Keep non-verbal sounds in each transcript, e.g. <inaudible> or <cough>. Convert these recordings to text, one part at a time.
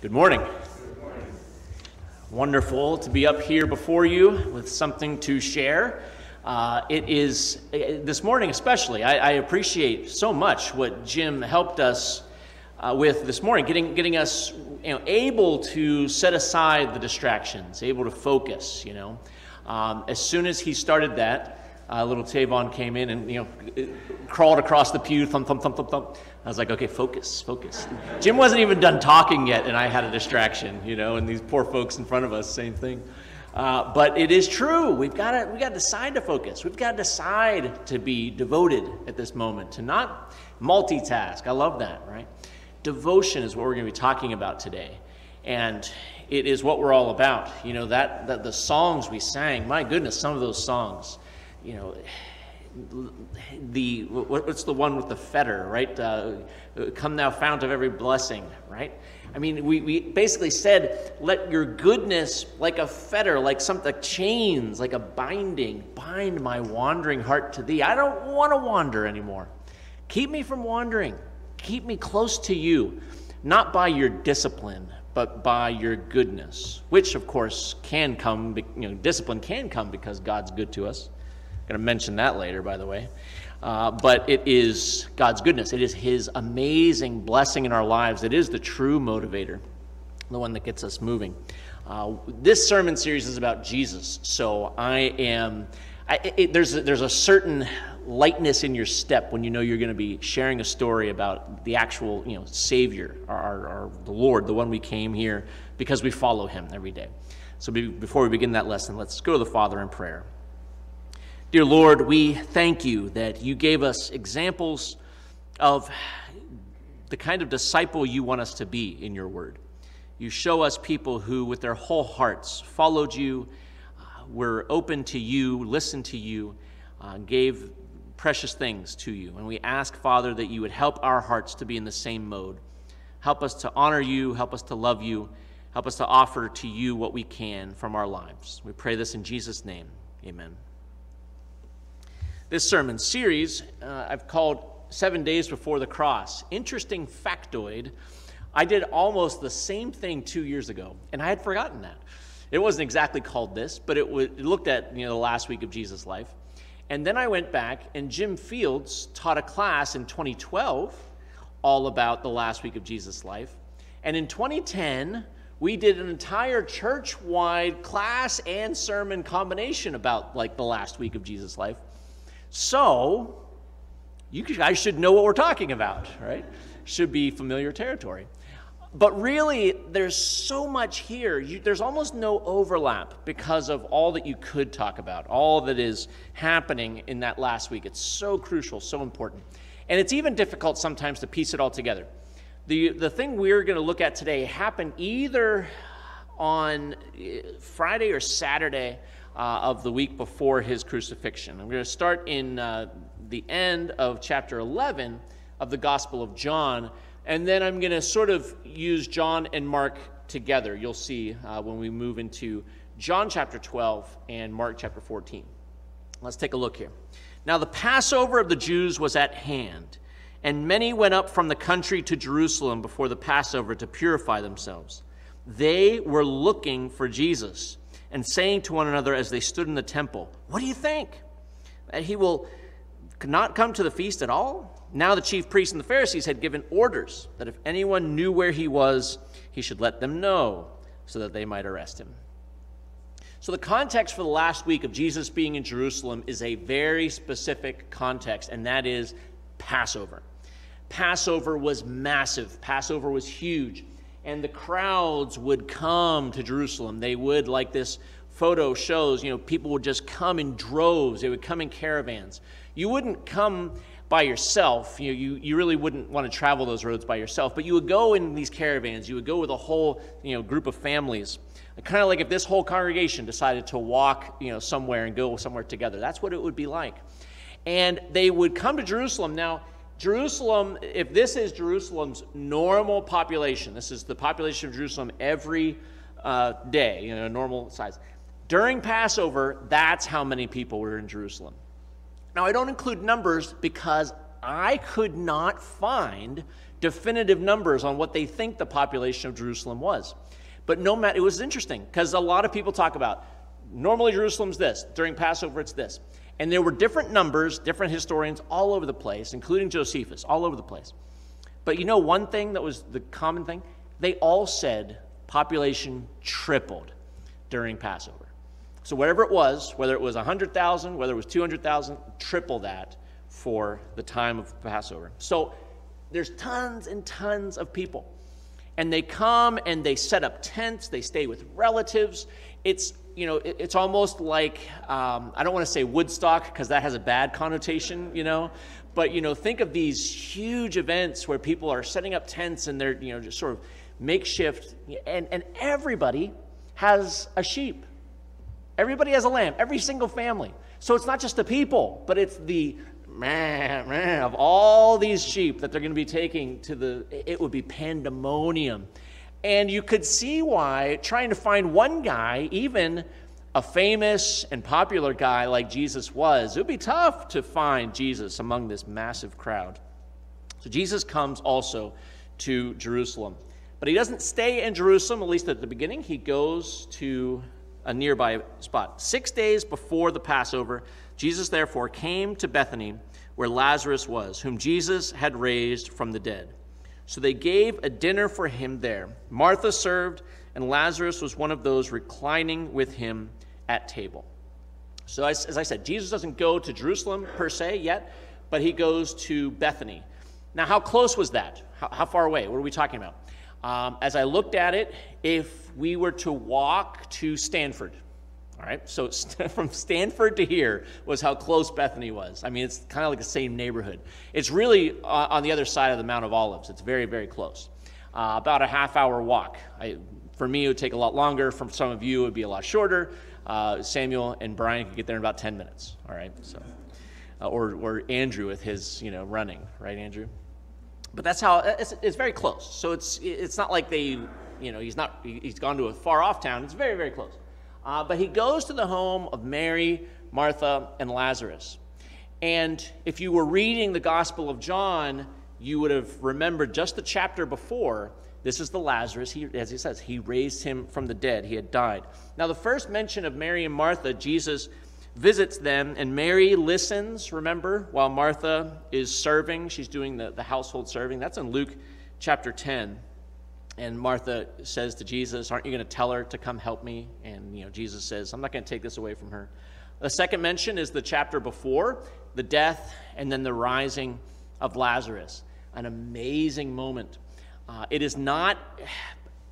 Good morning. Wonderful to be up here before you with something to share. Uh, it is, uh, this morning especially, I, I, appreciate so much what Jim helped us uh, with this morning, getting, getting us you know, able to set aside the distractions, able to focus, you know. Um, as soon as he started that, uh, little Tavon came in and you know crawled across the pew, thump, thump, thump, thump, thump. I was like, okay, focus, focus. Jim wasn't even done talking yet, and I had a distraction, you know, and these poor folks in front of us, same thing. Uh, but it is true. We've got to we got to decide to focus. We've got to decide to be devoted at this moment, to not multitask. I love that, right? Devotion is what we're going to be talking about today, and it is what we're all about. You know that, that the songs we sang. My goodness, some of those songs you know, the what's the one with the fetter, right? Uh, Come thou fount of every blessing, right? I mean, we, we basically said, let your goodness, like a fetter, like something, like chains, like a binding, bind my wandering heart to thee. I don't want to wander anymore. Keep me from wandering. Keep me close to you, not by your discipline, but by your goodness, which of course can come, you know, discipline can come because God's good to us going to mention that later, by the way. Uh, but it is God's goodness. It is His amazing blessing in our lives. It is the true motivator, the one that gets us moving. Uh, this sermon series is about Jesus, so I am. I, it, there's a, there's a certain lightness in your step when you know you're going to be sharing a story about the actual you know Savior, our, our, the Lord, the one we came here because we follow Him every day. So be, before we begin that lesson, let's go to the Father in prayer. Dear Lord, we thank you that you gave us examples of the kind of disciple you want us to be in your word. You show us people who, with their whole hearts, followed you, uh, were open to you, listened to you, uh, gave precious things to you. And we ask, Father, that you would help our hearts to be in the same mode. Help us to honor you, help us to love you, help us to offer to you what we can from our lives. We pray this in Jesus' name. Amen. This sermon series uh, I've called Seven Days Before the Cross. Interesting factoid I did almost the same thing two years ago, and I had forgotten that. It wasn't exactly called this, but it, w- it looked at you know, the last week of Jesus' life. And then I went back, and Jim Fields taught a class in 2012 all about the last week of Jesus' life. And in 2010, we did an entire church-wide class and sermon combination about like the last week of Jesus' life. So, you guys should know what we're talking about, right? Should be familiar territory. But really, there's so much here. You, there's almost no overlap because of all that you could talk about, all that is happening in that last week. It's so crucial, so important. And it's even difficult sometimes to piece it all together. The, the thing we're going to look at today happened either on eh, Friday or Saturday uh, of the week before his crucifixion. I'm going to start in uh, the end of chapter 11 of the Gospel of John, and then I'm going to sort of use John and Mark together. You'll see uh, when we move into John chapter 12 and Mark chapter 14. Let's take a look here. Now, the Passover of the Jews was at hand, and many went up from the country to Jerusalem before the Passover to purify themselves. They were looking for Jesus and saying to one another as they stood in the temple, What do you think? That he will not come to the feast at all? Now the chief priests and the Pharisees had given orders that if anyone knew where he was, he should let them know so that they might arrest him. So, the context for the last week of Jesus being in Jerusalem is a very specific context, and that is Passover. Passover was massive, Passover was huge and the crowds would come to Jerusalem. They would, like this photo shows, you know, people would just come in droves. They would come in caravans. You wouldn't come by yourself. You, know, you, you really wouldn't want to travel those roads by yourself, but you would go in these caravans. You would go with a whole, you know, group of families. Kind of like if this whole congregation decided to walk, you know, somewhere and go somewhere together. That's what it would be like. And they would come to Jerusalem. Now, Jerusalem, if this is Jerusalem's normal population, this is the population of Jerusalem every uh, day, you know, normal size. During Passover, that's how many people were in Jerusalem. Now, I don't include numbers because I could not find definitive numbers on what they think the population of Jerusalem was. But no matter, it was interesting because a lot of people talk about normally Jerusalem's this, during Passover it's this. And there were different numbers, different historians all over the place, including Josephus, all over the place. But you know one thing that was the common thing? They all said population tripled during Passover. So whatever it was, whether it was 100,000, whether it was 200,000, triple that for the time of Passover. So there's tons and tons of people. And they come and they set up tents, they stay with relatives. It's you know, it, it's almost like um, I don't want to say Woodstock because that has a bad connotation, you know, but you know, think of these huge events where people are setting up tents and they're you know just sort of makeshift, and and everybody has a sheep, everybody has a lamb, every single family. So it's not just the people, but it's the man, man of all these sheep that they're going to be taking to the. It would be pandemonium. And you could see why trying to find one guy, even a famous and popular guy like Jesus was, it would be tough to find Jesus among this massive crowd. So Jesus comes also to Jerusalem. But he doesn't stay in Jerusalem, at least at the beginning. He goes to a nearby spot. Six days before the Passover, Jesus therefore came to Bethany, where Lazarus was, whom Jesus had raised from the dead. So they gave a dinner for him there. Martha served, and Lazarus was one of those reclining with him at table. So, as, as, I said, Jesus doesn't go to Jerusalem per se yet, but he goes to Bethany. Now, how close was that? How, how far away? What are we talking about? Um, as I looked at it, if we were to walk to Stanford, all right, so <laughs> from Stanford to here was how close Bethany was. I mean, it's kind of like the same neighborhood. It's really uh, on the other side of the Mount of Olives. It's very, very close. Uh, about a half hour walk. I, for me, it would take a lot longer. For some of you, it would be a lot shorter. Uh, Samuel and Brian could get there in about 10 minutes. All right, so. Uh, or, or Andrew with his, you know, running, right, Andrew? But that's how, it's, it's very close. So it's, it's not like they, you know, he's not, he's gone to a far off town. It's very, very close. Uh, but he goes to the home of Mary, Martha, and Lazarus. And if you were reading the Gospel of John, you would have remembered just the chapter before. This is the Lazarus, he, as he says, he raised him from the dead. He had died. Now, the first mention of Mary and Martha, Jesus visits them, and Mary listens, remember, while Martha is serving. She's doing the, the household serving. That's in Luke chapter 10. And Martha says to Jesus, Aren't you going to tell her to come help me? And you know, Jesus says, I'm not going to take this away from her. The second mention is the chapter before the death and then the rising of Lazarus. An amazing moment. Uh, it is not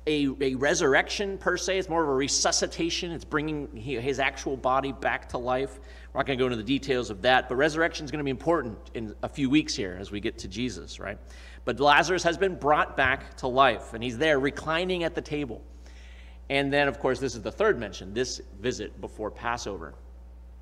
a, a, resurrection per se, it's more of a resuscitation. It's bringing his actual body back to life. We're not going to go into the details of that, but resurrection is going to be important in a few weeks here as we get to Jesus, right? But Lazarus has been brought back to life, and he's there reclining at the table. And then, of course, this is the third mention this visit before Passover.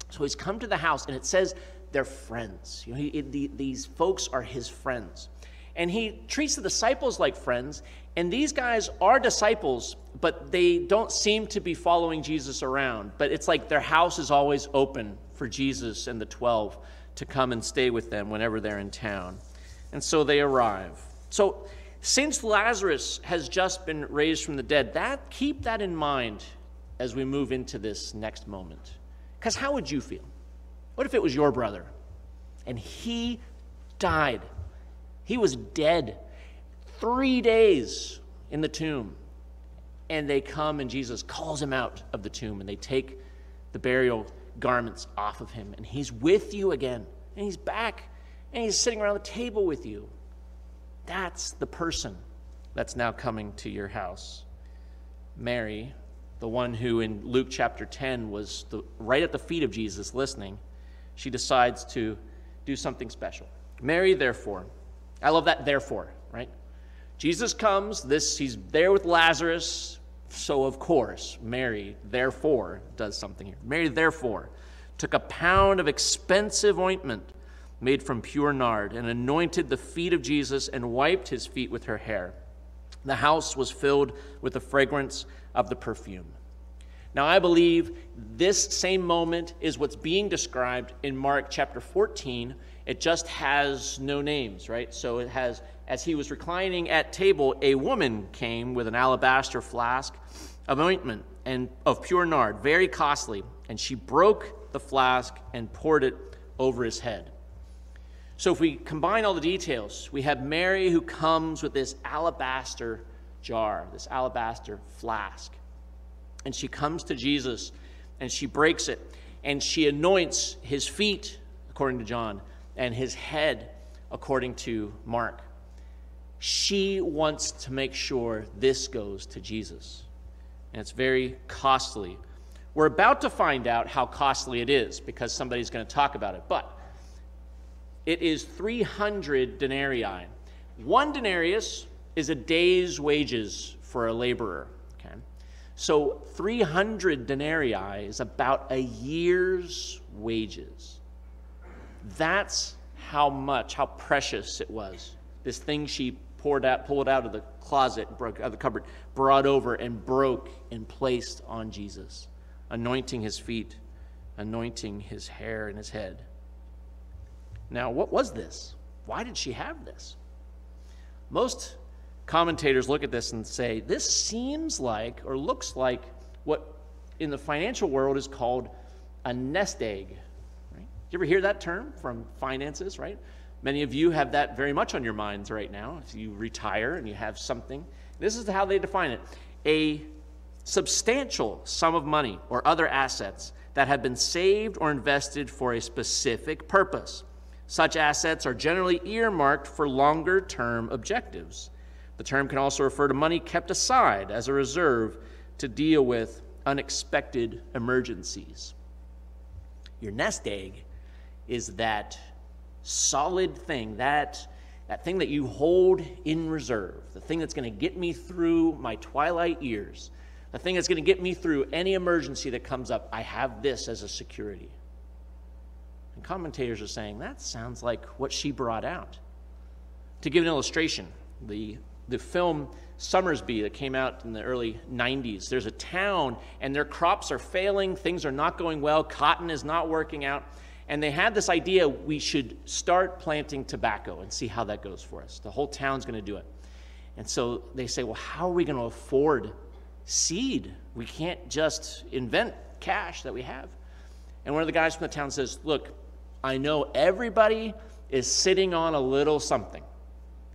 So he's come to the house, and it says they're friends. You know, he, the, these folks are his friends. And he treats the disciples like friends, and these guys are disciples, but they don't seem to be following Jesus around. But it's like their house is always open for Jesus and the 12 to come and stay with them whenever they're in town. And so they arrive. So, since Lazarus has just been raised from the dead, that keep that in mind as we move into this next moment. Because how would you feel? What if it was your brother and he died? He was dead three days in the tomb. And they come and Jesus calls him out of the tomb and they take the burial garments off of him. And he's with you again. And he's back and he's sitting around the table with you. That's the person that's now coming to your house. Mary, the one who in Luke chapter 10 was the, right at the feet of Jesus listening, she decides to do something special. Mary, therefore, I love that therefore, right? Jesus comes, this he's there with Lazarus, so of course, Mary, therefore, does something here. Mary, therefore, took a pound of expensive ointment made from pure nard, and anointed the feet of Jesus and wiped his feet with her hair. The house was filled with the fragrance of the perfume. Now, I believe this same moment is what's being described in Mark chapter 14 It just has no names, right? So it has, as he was reclining at table, a woman came with an alabaster flask of ointment and of pure nard, very costly, and she broke the flask and poured it over his head. So if we combine all the details, we have Mary who comes with this alabaster jar, this alabaster flask. And she comes to Jesus and she breaks it and she anoints his feet, according to John, and his head, according to Mark. She wants to make sure this goes to Jesus. And it's very costly. We're about to find out how costly it is because somebody's going to talk about it. But it is 300 denarii. One denarius is a day's wages for a laborer. Okay? So 300 denarii is about a year's wages. That's how much, how precious it was. This thing she poured out, pulled out of the closet, broke out of the cupboard, brought over and broke and placed on Jesus, anointing his feet, anointing his hair and his head. Now, what was this? Why did she have this? Most commentators look at this and say, this seems like or looks like what in the financial world is called a nest egg. You ever hear that term from finances, right? Many of you have that very much on your minds right now. If you retire and you have something, this is how they define it a substantial sum of money or other assets that have been saved or invested for a specific purpose. Such assets are generally earmarked for longer term objectives. The term can also refer to money kept aside as a reserve to deal with unexpected emergencies. Your nest egg is that solid thing, that, that thing that you hold in reserve, the thing that's going to get me through my twilight years, the thing that's going to get me through any emergency that comes up. I have this as a security. And commentators are saying that sounds like what she brought out. To give an illustration, the, the film Sommersby that came out in the early 90s, there's a town and their crops are failing, things are not going well, cotton is not working out. And they had this idea we should start planting tobacco and see how that goes for us. The whole town's going to do it. And so they say, well, how are we going to afford seed? We can't just invent cash that we have. And one of the guys from the town says, look, I know everybody is sitting on a little something.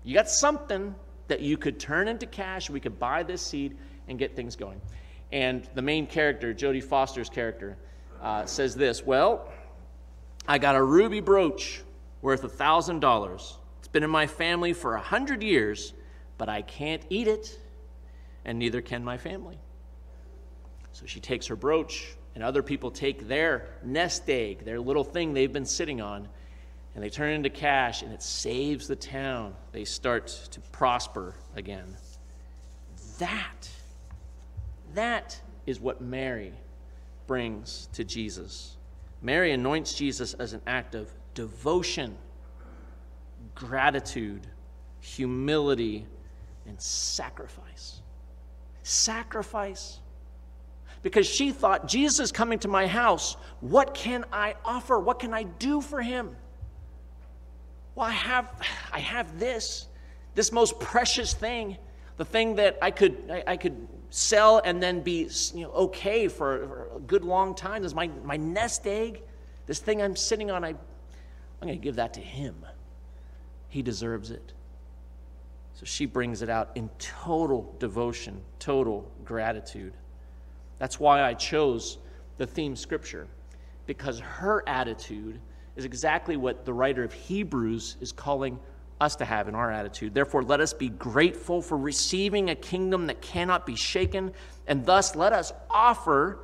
You got something that you could turn into cash. We could buy this seed and get things going. And the main character, Jodie Foster's character, uh, says this Well, I got a ruby brooch worth a $1,000. It's been in my family for a 100 years, but I can't eat it, and neither can my family. So she takes her brooch, and other people take their nest egg, their little thing they've been sitting on, and they turn it into cash, and it saves the town. They start to prosper again. That, that is what Mary brings to Jesus. Mary anoints Jesus as an act of devotion, gratitude, humility, and sacrifice. Sacrifice because she thought, Jesus is coming to my house. What can I offer? What can I do for him? Well, I have, I have this, this most precious thing, the thing that I could, I, I could sell and then be you know, okay for, for, a good long time. This is my, my nest egg. This thing I'm sitting on, I, I'm going to give that to him. He deserves it. So she brings it out in total devotion, total gratitude. That's why I chose the theme scripture, because her attitude is exactly what the writer of Hebrews is calling us to have in our attitude. Therefore, let us be grateful for receiving a kingdom that cannot be shaken, and thus let us offer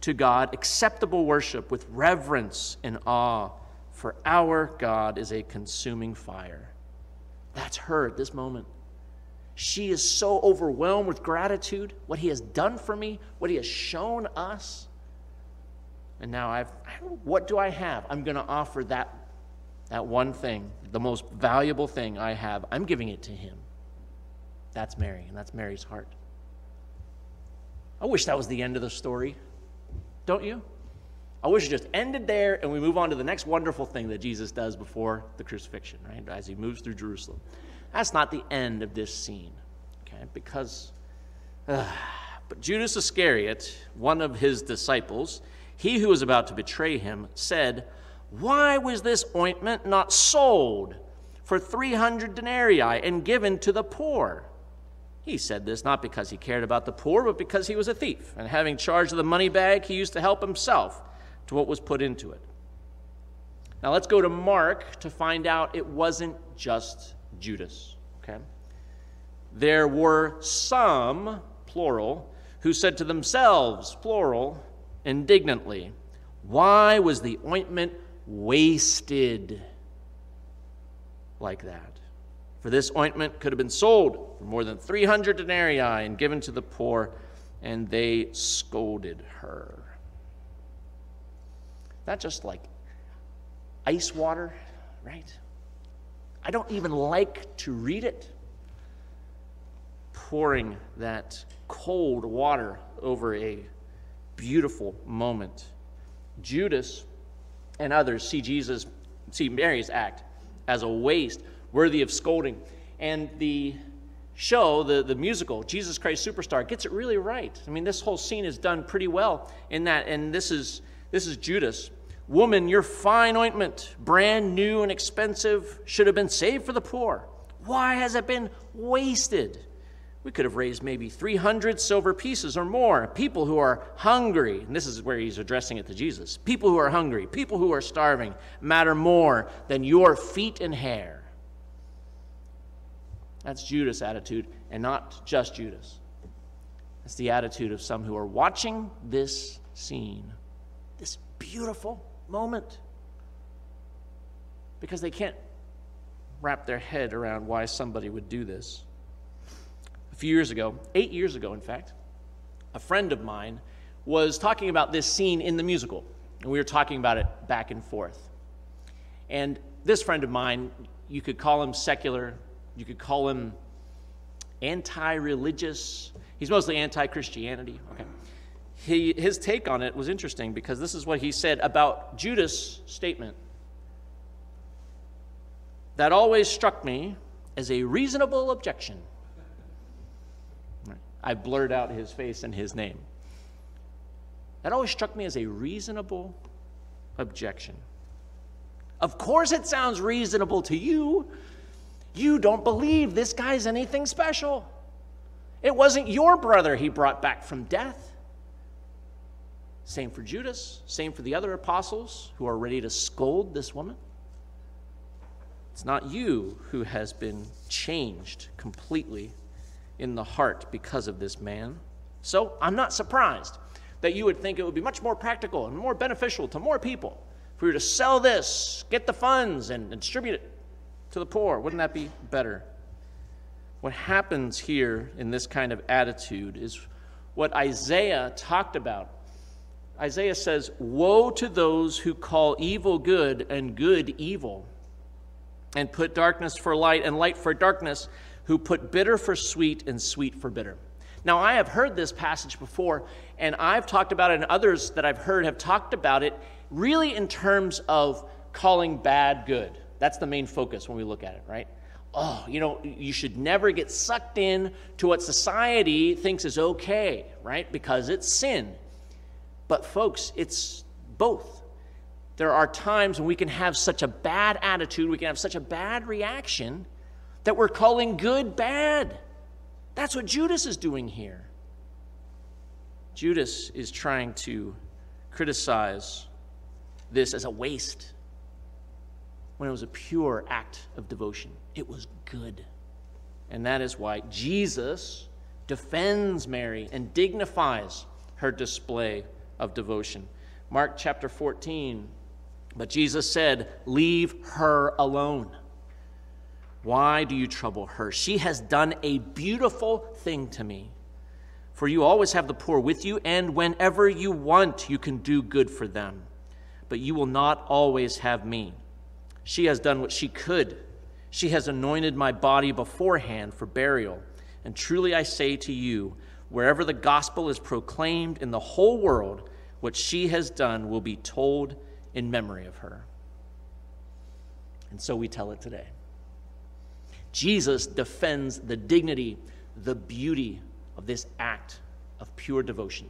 to God acceptable worship with reverence and awe, for our God is a consuming fire. That's her at this moment. She is so overwhelmed with gratitude, what He has done for me, what He has shown us. And now I've, what do I have? I'm going to offer that, that one thing, the most valuable thing I have. I'm giving it to Him. That's Mary, and that's Mary's heart. I wish that was the end of the story. Don't you? I wish it just ended there and we move on to the next wonderful thing that Jesus does before the crucifixion, right? As he moves through Jerusalem. That's not the end of this scene, okay? Because, uh, but Judas Iscariot, one of his disciples, he who was about to betray him, said, Why was this ointment not sold for 300 denarii and given to the poor? He said this not because he cared about the poor, but because he was a thief, and having charge of the money bag, he used to help himself to what was put into it. Now let's go to Mark to find out it wasn't just Judas, okay? There were some, plural, who said to themselves, plural, indignantly, Why was the ointment wasted like that? For this ointment could have been sold for more than 300 denarii and given to the poor, and they scolded her. Not just like ice water, right? I don't even like to read it. Pouring that cold water over a beautiful moment. Judas and others see Jesus, see Mary's act as a waste worthy of scolding. And the show, the, the musical, Jesus Christ Superstar, gets it really right. I mean, this whole scene is done pretty well in that, and this is this is Judas. Woman, your fine ointment, brand new and expensive, should have been saved for the poor. Why has it been wasted? We could have raised maybe 300 silver pieces or more. People who are hungry, and this is where he's addressing it to Jesus people who are hungry, people who are starving, matter more than your feet and hair. That's Judas' attitude, and not just Judas. That's the attitude of some who are watching this scene, this beautiful moment, because they can't wrap their head around why somebody would do this few years ago, eight years ago, in fact, a friend of mine was talking about this scene in the musical, and we were talking about it back and forth. And this friend of mine, you could call him secular, you could call him anti religious. He's mostly anti Christianity. Okay. He, his take on it was interesting because this is what he said about Judas' statement. That always struck me as a reasonable objection. I blurred out his face and his name. That always struck me as a reasonable objection. Of course, it sounds reasonable to you. You don't believe this guy's anything special. It wasn't your brother he brought back from death. Same for Judas, same for the other apostles who are ready to scold this woman. It's not you who has been changed completely in the heart because of this man. So I'm not surprised that you would think it would be much more practical and more beneficial to more people if we were to sell this, get the funds, and, distribute it to the poor. Wouldn't that be better? What happens here in this kind of attitude is what Isaiah talked about. Isaiah says, Woe to those who call evil good and good evil, and put darkness for light and light for darkness who put bitter for sweet and sweet for bitter. Now, I have heard this passage before, and I've talked about it, and others that I've heard have talked about it really in terms of calling bad good. That's the main focus when we look at it, right? Oh, you know, you should never get sucked in to what society thinks is okay, right? Because it's sin. But, folks, it's both. There are times when we can have such a bad attitude, we can have such a bad reaction that we're calling good bad. That's what Judas is doing here. Judas is trying to criticize this as a waste when it was a pure act of devotion. It was good. And that is why Jesus defends Mary and dignifies her display of devotion. Mark chapter 14. But Jesus said, Leave her alone. Why do you trouble her? She has done a beautiful thing to me. For you always have the poor with you, and whenever you want, you can do good for them. But you will not always have me. She has done what she could. She has anointed my body beforehand for burial. And truly I say to you, wherever the gospel is proclaimed in the whole world, What she has done will be told in memory of her. And so we tell it today. Jesus defends the dignity, the beauty of this act of pure devotion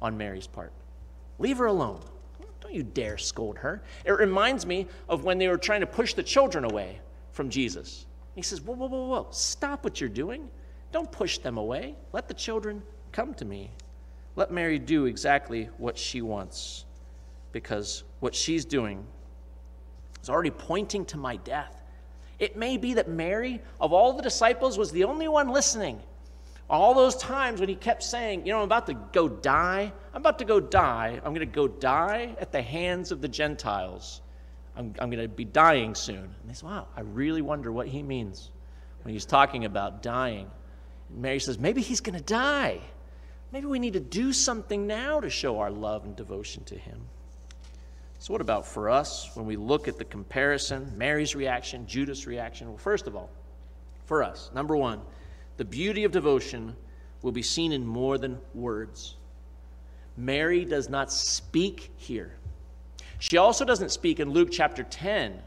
on Mary's part. Leave her alone. Don't you dare scold her. It reminds me of when they were trying to push the children away from Jesus. He says, Whoa, whoa, whoa, whoa, stop what you're doing. Don't push them away. Let the children come to me. Let Mary do exactly what she wants because what she's doing is already pointing to my death. It may be that Mary, of all the disciples, was the only one listening. All those times when he kept saying, You know, I'm about to go die. I'm about to go die. I'm going to go die at the hands of the Gentiles. I'm, I'm going to be dying soon. And they say, Wow, I really wonder what he means when he's talking about dying. And Mary says, Maybe he's going to die. Maybe we need to do something now to show our love and devotion to him. So, what about for us when we look at the comparison, Mary's reaction, Judas' reaction? Well, first of all, for us, number one, the beauty of devotion will be seen in more than words. Mary does not speak here. She also doesn't speak in Luke chapter 10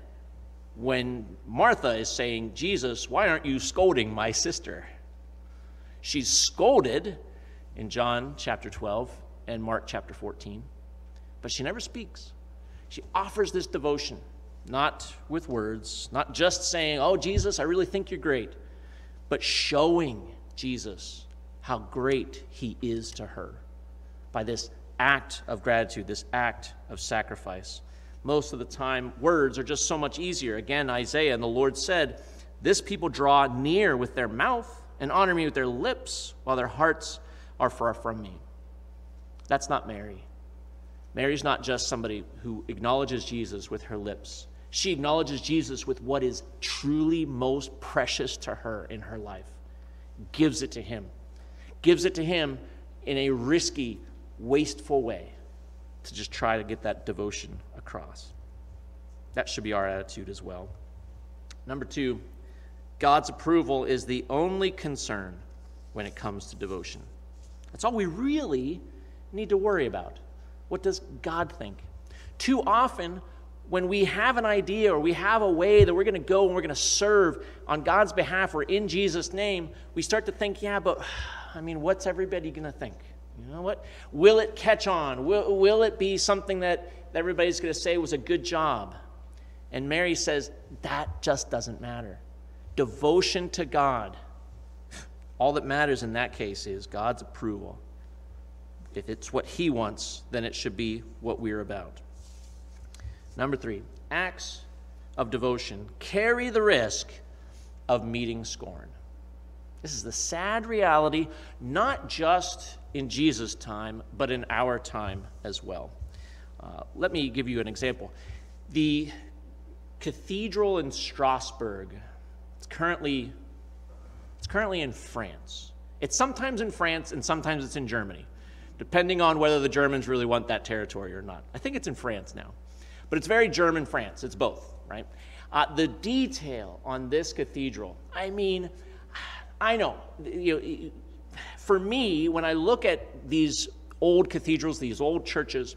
when Martha is saying, Jesus, why aren't you scolding my sister? She's scolded in John chapter 12 and Mark chapter 14, but she never speaks. She offers this devotion, not with words, not just saying, Oh, Jesus, I really think you're great, but showing Jesus how great he is to her by this act of gratitude, this act of sacrifice. Most of the time, words are just so much easier. Again, Isaiah and the Lord said, This people draw near with their mouth and honor me with their lips, while their hearts are far from me. That's not Mary. Mary's not just somebody who acknowledges Jesus with her lips. She acknowledges Jesus with what is truly most precious to her in her life, gives it to him, gives it to him in a risky, wasteful way to just try to get that devotion across. That should be our attitude as well. Number two, God's approval is the only concern when it comes to devotion. That's all we really need to worry about. What does God think? Too often, when we have an idea or we have a way that we're going to go and we're going to serve on God's behalf or in Jesus' name, we start to think, yeah, but <sighs> I mean, what's everybody going to think? You know what? Will it catch on? Will, will it be something that everybody's going to say was a good job? And Mary says, that just doesn't matter. Devotion to God, all that matters in that case is God's approval. If it's what He wants, then it should be what we're about. Number three, acts of devotion carry the risk of meeting scorn. This is the sad reality, not just in Jesus' time, but in our time as well. Uh, let me give you an example. The cathedral in Strasbourg, it's currently, it's currently in France. It's sometimes in France and sometimes it's in Germany depending on whether the Germans really want that territory or not. I think it's in France now, but it's very German France. It's both, right? Uh, the detail on this cathedral, I mean, I know, you know, for me, when I look at these old cathedrals, these old churches,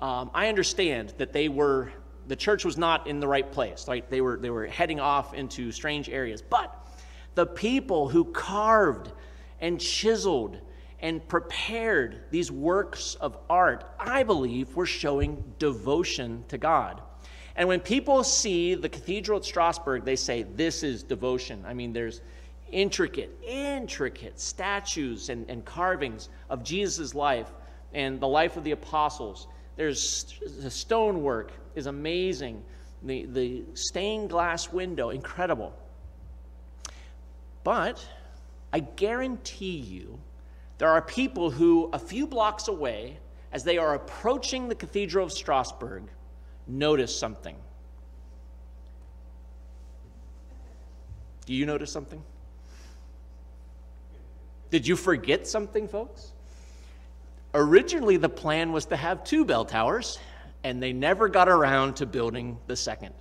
um, I understand that they were the church was not in the right place. Right? They were they were heading off into strange areas. But the people who carved and chiseled and prepared these works of art, I believe, were showing devotion to God. And when people see the cathedral at Strasbourg, they say, This is devotion. I mean, there's intricate, intricate statues and, and carvings of Jesus' life and the life of the apostles. There's the stonework is amazing. The, the stained glass window, incredible. But I guarantee you there are people who, a few blocks away, as they are approaching the Cathedral of Strasbourg, notice something. Do you notice something? Did you forget something, folks? Originally, the plan was to have two bell towers, and they never got around to building the second.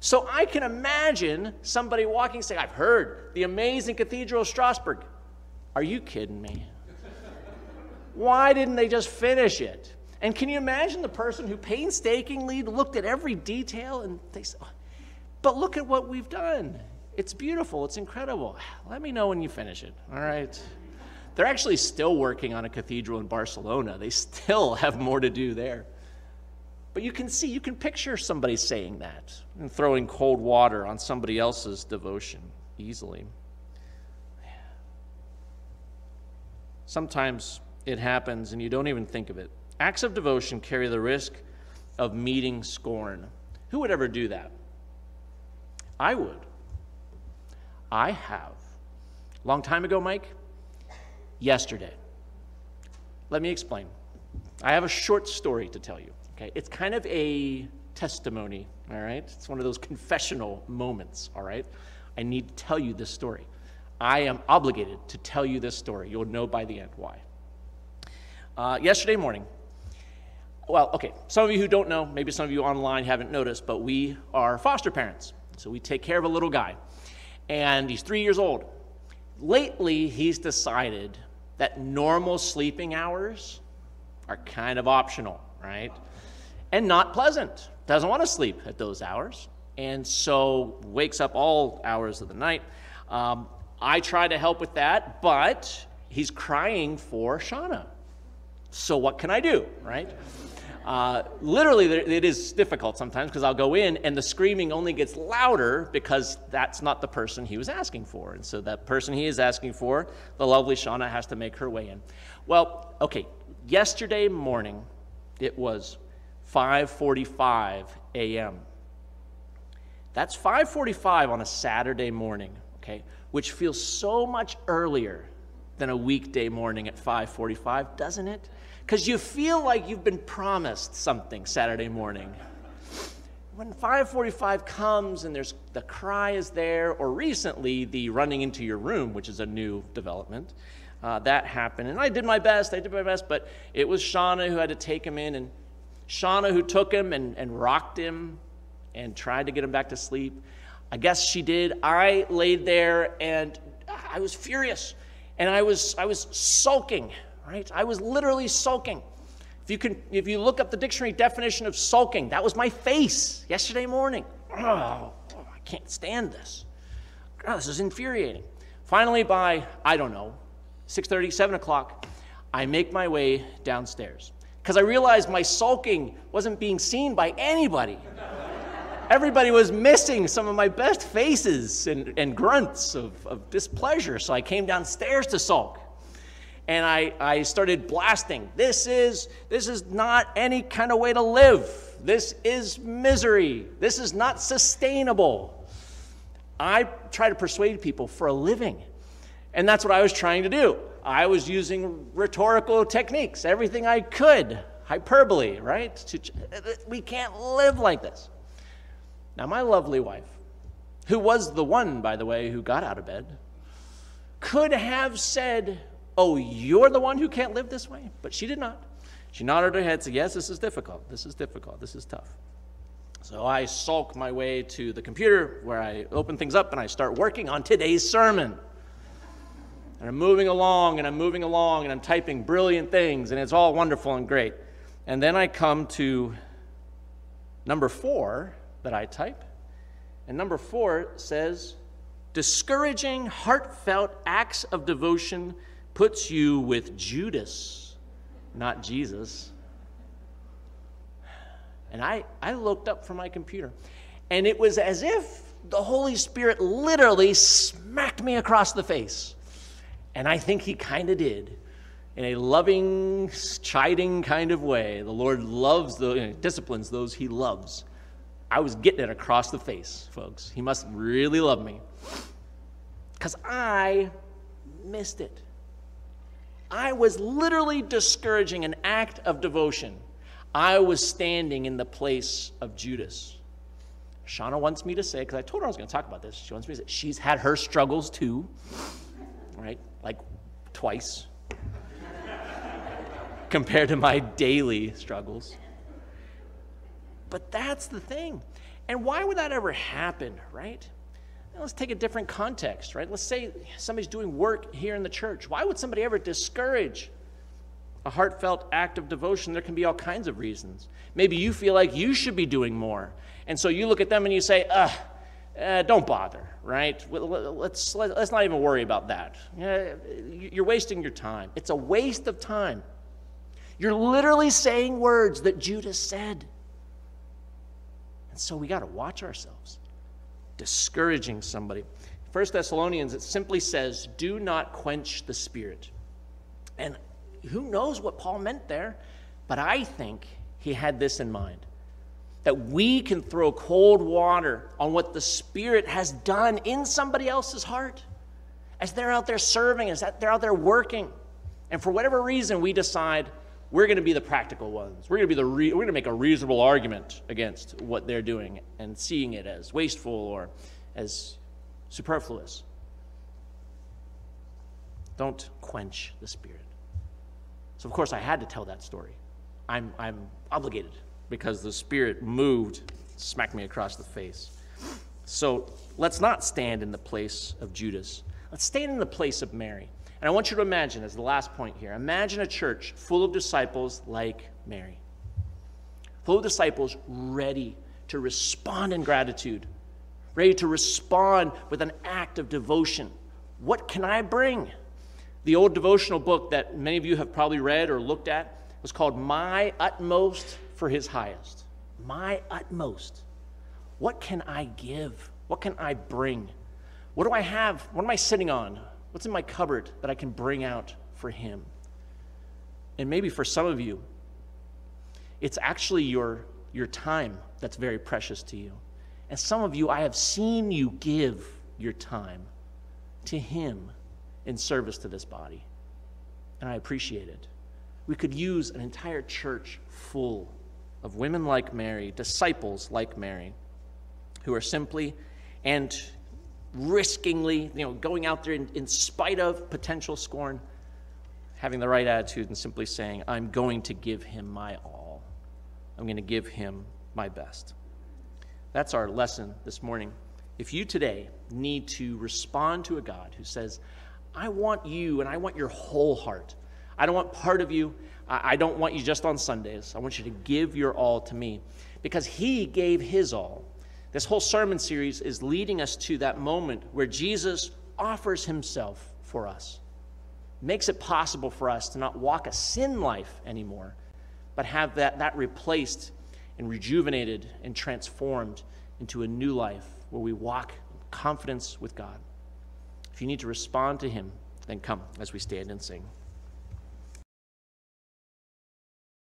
So I can imagine somebody walking saying, I've heard the amazing Cathedral of Strasbourg. Are you kidding me? Why didn't they just finish it? And can you imagine the person who painstakingly looked at every detail and they said, but look at what we've done. It's beautiful, it's incredible. Let me know when you finish it, all right? They're actually still working on a cathedral in Barcelona. They still have more to do there. But you can see, you can picture somebody saying that and throwing cold water on somebody else's devotion easily. Sometimes it happens and you don't even think of it. Acts of devotion carry the risk of meeting scorn. Who would ever do that? I would. I have. Long time ago, Mike? Yesterday. Let me explain. I have a short story to tell you. Okay? It's kind of a testimony, all right? It's one of those confessional moments, all right? I need to tell you this story. I am obligated to tell you this story. You'll know by the end why. Uh, yesterday morning, well, okay, some of you who don't know, maybe some of you online haven't noticed, but we are foster parents. So we take care of a little guy. And he's three years old. Lately, he's decided that normal sleeping hours are kind of optional, right? And not pleasant. Doesn't want to sleep at those hours. And so wakes up all hours of the night. Um, I try to help with that, but he's crying for Shauna. So what can I do, right? Uh, literally, it is difficult sometimes because I'll go in and the screaming only gets louder because that's not the person he was asking for. And so that person he is asking for, the lovely Shauna, has to make her way in. Well, okay, yesterday morning, it was 5:45 a.m. That's 5:45 on a Saturday morning, okay, which feels so much earlier than a weekday morning at 5:45, doesn't it? because you feel like you've been promised something Saturday morning. When 5:45 comes and there's the cry is there, or recently the running into your room, which is a new development, uh, that happened, and I did my best. I did my best, but it was Shauna who had to take him in, and Shauna who took him and, and rocked him and tried to get him back to sleep. I guess she did. I laid there and I was furious, and I was I was sulking right? I was literally sulking. If you, can, if you look up the dictionary definition of sulking, that was my face yesterday morning. Oh, oh I can't stand this. Oh, this is infuriating. Finally, by, I don't know, 6.30, 7 o'clock, I make my way downstairs because I realized my sulking wasn't being seen by anybody. Everybody was missing some of my best faces and, and grunts of, of displeasure, so I came downstairs to sulk and I, I started blasting. This is, this is not any kind of way to live. This is misery. This is not sustainable. I try to persuade people for a living. And that's what I was trying to do. I was using rhetorical techniques, everything I could, hyperbole, right? We can't live like this. Now, my lovely wife, who was the one, by the way, who got out of bed, could have said, Oh, you're the one who can't live this way? But she did not. She nodded her head, and said, Yes, this is difficult. This is difficult. This is tough. So I sulk my way to the computer where I open things up and I start working on today's sermon. And I'm moving along and I'm moving along and I'm typing brilliant things and it's all wonderful and great. And then I come to number four that I type. And number four says, discouraging, heartfelt acts of devotion puts you with Judas, not Jesus. And I, I looked up from my computer, and it was as if the Holy Spirit literally smacked me across the face. And I think he kind of did in a loving, chiding kind of way. The Lord loves the you know, disciplines those he loves. I was getting it across the face, folks. He must really love me. Because I missed it. I was literally discouraging an act of devotion. I was standing in the place of Judas. Shauna wants me to say, because I told her I was going to talk about this, she wants me to say, she's had her struggles too, right? Like twice <laughs> compared to my daily struggles. But that's the thing. And why would that ever happen, right? let's take a different context, right? Let's say somebody's doing work here in the church. Why would somebody ever discourage a heartfelt act of devotion, there can be all kinds of reasons. Maybe you feel like you should be doing more. And so you look at them and you say, ugh, uh, don't bother, right? Let's, let's not even worry about that. You're wasting your time. It's a waste of time. You're literally saying words that Judas said. And so we got to watch ourselves. Discouraging somebody. First Thessalonians, it simply says, do not quench the spirit. And who knows what Paul meant there, but I think he had this in mind that we can throw cold water on what the Spirit has done in somebody else's heart as they're out there serving, as they're out there working. And for whatever reason, we decide we're going to be the practical ones. We're going to be the re- we're going to make a reasonable argument against what they're doing and seeing it as wasteful or as superfluous. Don't quench the spirit. So of course I had to tell that story. I'm I'm obligated because the Spirit moved, smacked me across the face. So let's not stand in the place of Judas. Let's stand in the place of Mary. And I want you to imagine, as the last point here, imagine a church full of disciples like Mary, full of disciples ready to respond in gratitude, ready to respond with an act of devotion. What can I bring? The old devotional book that many of you have probably read or looked at was called My Utmost for his highest. My utmost. What can I give? What can I bring? What do I have? What am I sitting on? What's in my cupboard that I can bring out for him? And maybe for some of you, it's actually your, your time that's very precious to you. And some of you, I have seen you give your time to him in service to this body. And I appreciate it. We could use an entire church full of women like Mary, disciples like Mary, who are simply and riskingly, you know, going out there in, in spite of potential scorn, having the right attitude and simply saying, I'm going to give him my all. I'm going to give him my best. That's our lesson this morning. If you today need to respond to a God who says, I want you and I want your whole heart, I don't want part of you. I don't want you just on Sundays. I want you to give your all to me because He gave His all. This whole sermon series is leading us to that moment where Jesus offers Himself for us, makes it possible for us to not walk a sin life anymore, but have that, that replaced and rejuvenated and transformed into a new life where we walk confidence with God. If you need to respond to Him, then come as we stand and sing.